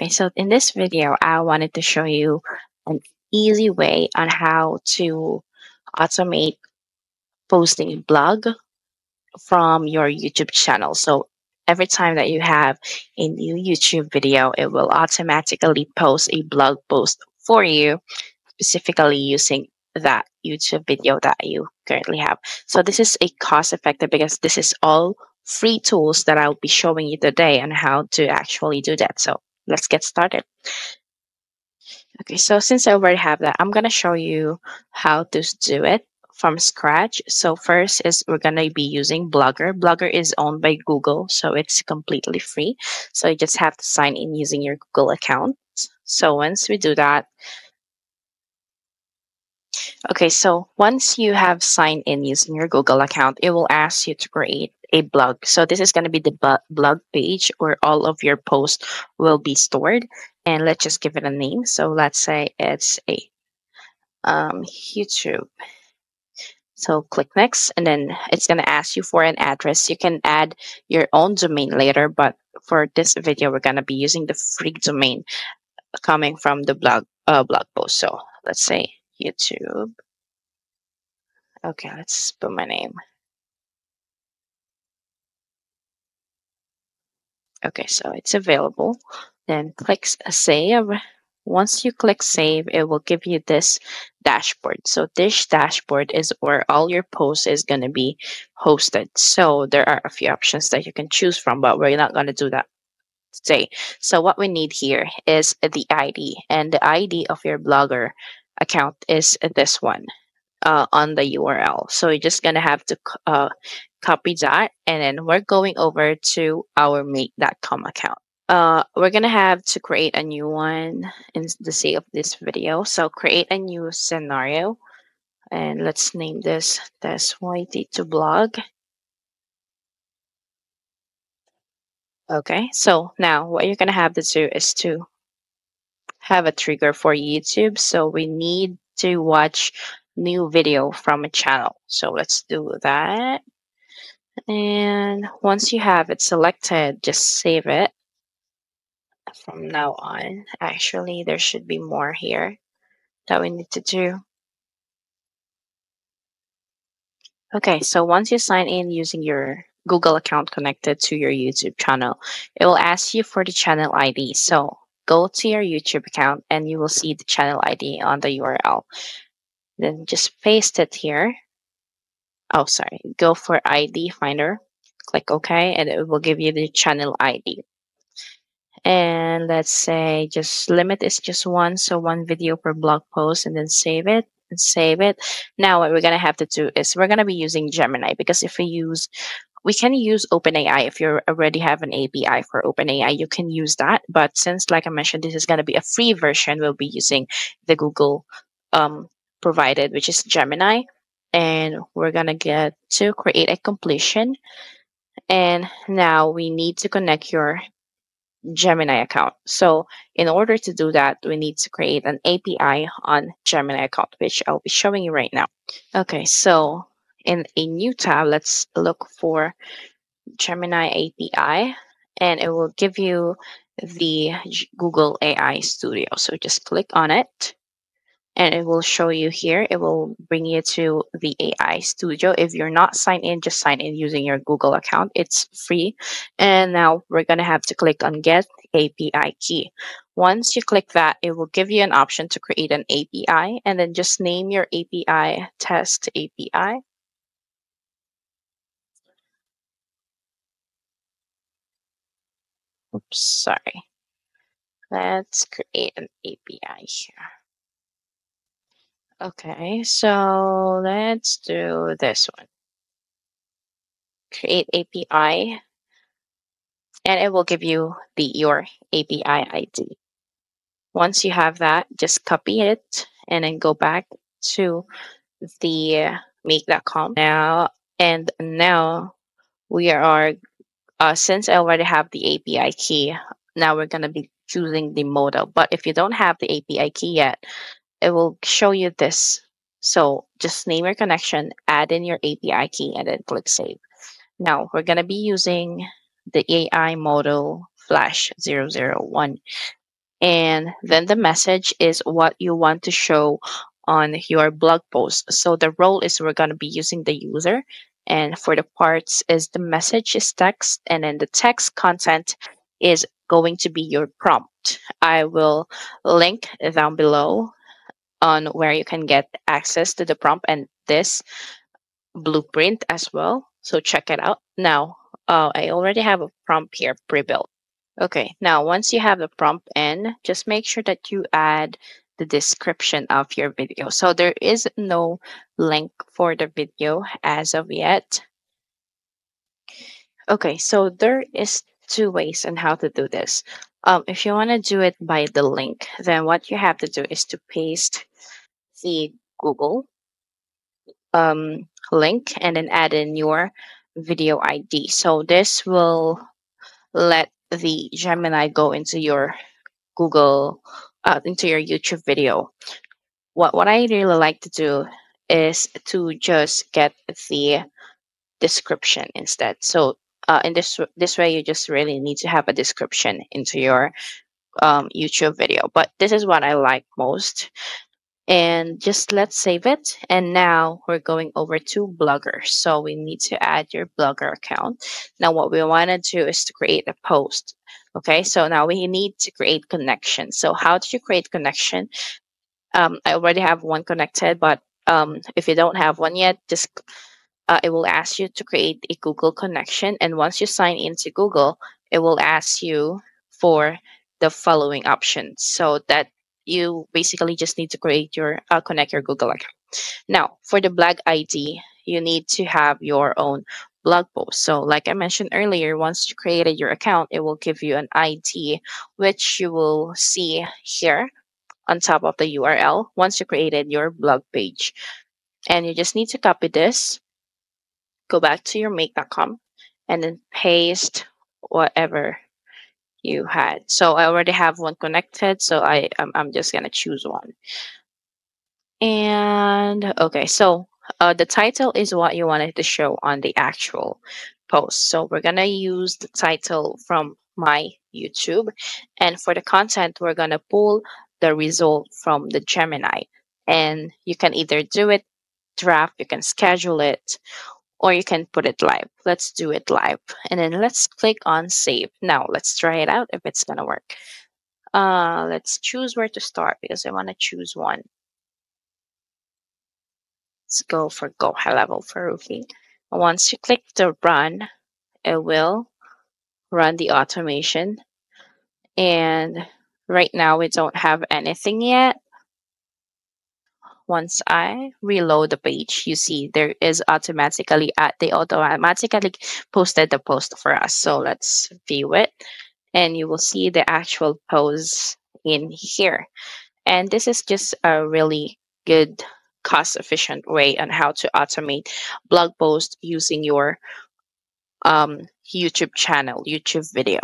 Okay, so in this video, I wanted to show you an easy way on how to automate posting a blog from your YouTube channel. So every time that you have a new YouTube video, it will automatically post a blog post for you, specifically using that YouTube video that you currently have. So this is a cost effective because this is all free tools that I'll be showing you today on how to actually do that. So let's get started. Okay, so since I already have that, I'm going to show you how to do it from scratch. So first is we're going to be using Blogger. Blogger is owned by Google, so it's completely free. So you just have to sign in using your Google account. So once we do that, Okay, so once you have signed in using your Google account, it will ask you to create a blog. So this is going to be the blog page where all of your posts will be stored. And let's just give it a name. So let's say it's a um, YouTube. So click next, and then it's going to ask you for an address. You can add your own domain later, but for this video, we're going to be using the free domain coming from the blog uh, blog post. So let's say YouTube. Okay, let's put my name. Okay, so it's available. Then click save. Once you click save, it will give you this dashboard. So this dashboard is where all your posts is going to be hosted. So there are a few options that you can choose from, but we're not going to do that today. So what we need here is the ID and the ID of your blogger account is this one uh, on the URL. So you're just going to have to uh, copy that and then we're going over to our make.com account. Uh, we're to have to create a new one in the sake of this video. So create a new scenario and let's name this test YT2 blog. Okay, so now what you're to have to do is to have a trigger for YouTube. So we need to watch new video from a channel. So let's do that. And once you have it selected, just save it. From now on, actually, there should be more here that we need to do. Okay, so once you sign in using your Google account connected to your YouTube channel, it will ask you for the channel ID. So go to your YouTube account and you will see the channel ID on the URL. Then just paste it here. Oh, sorry. Go for ID finder. Click OK, and it will give you the channel ID. And let's say just limit is just one, so one video per blog post, and then save it and save it. Now what we're gonna have to do is we're gonna be using Gemini because if we use we can use OpenAI if you already have an API for OpenAI. You can use that. But since, like I mentioned, this is going to be a free version, we'll be using the Google um, provided, which is Gemini. And we're to get to create a completion. And now we need to connect your Gemini account. So in order to do that, we need to create an API on Gemini account, which I'll be showing you right now. Okay, so in a new tab, let's look for Gemini API and it will give you the Google AI Studio. So just click on it and it will show you here. It will bring you to the AI Studio. If you're not signed in, just sign in using your Google account. It's free. And now we're going to have to click on Get API Key. Once you click that, it will give you an option to create an API and then just name your API Test API. Oops, sorry. Let's create an API here. Okay, so let's do this one. Create API, and it will give you the your API ID. Once you have that, just copy it and then go back to the make.com now. And now we are uh, since I already have the API key, now we're going to be choosing the modal. But if you don't have the API key yet, it will show you this. So just name your connection, add in your API key, and then click save. Now we're going to be using the AI model flash 001. and then the message is what you want to show on your blog post. So the role is we're going to be using the user and for the parts is the message is text and then the text content is going to be your prompt. I will link down below on where you can get access to the prompt and this blueprint as well. So check it out. Now, uh, I already have a prompt here pre-built. Okay, now once you have the prompt in, just make sure that you add the description of your video. So there is no link for the video as of yet. Okay, so there is two ways on how to do this. Um, if you want to do it by the link, then what you have to do is to paste the Google um, link and then add in your video ID. So this will let the Gemini go into your Google, uh, into your YouTube video. What, what I really like to do is to just get the description instead. So uh, in this this way, you just really need to have a description into your um, YouTube video. But this is what I like most. And just let's save it. And now we're going over to blogger. So we need to add your blogger account. Now what we want to do is to create a post okay? So now we need to create connection. So how do you create connection? Um, i already have one connected but um, if you don't have one yet just uh, it will ask you to create a google connection and once you sign into google it will ask you for the following options so that you basically just need to create your uh, connect your Google account. Now, for the blog ID, you need to have your own blog post. So, like I mentioned earlier, once you created your account, it will give you an ID, which you will see here on top of the URL once you created your blog page. And you just need to copy this, go back to your make.com, and then paste whatever you had. So I already have one connected, so I I'm, I'm just gonna choose one. And okay, so uh, the title is what you wanted to show on the actual post. So we're gonna use the title from my YouTube, and for the content, we're gonna pull the result from the Gemini, and you can either do it draft, you can schedule it, or you can put it live. Let's do it live. And then let's click on save. Now let's try it out if it's gonna work. Uh, let's choose where to start because I wanna choose one. Let's go for Go High Level for Roofing. Once you click the run, it will run the automation. And right now we don't have anything yet once I reload the page, you see there is automatically at they automatically posted the post for us. So let's view it and you will see the actual post in here. And this is just a really good cost efficient way on how to automate blog posts using your um, YouTube channel, YouTube video.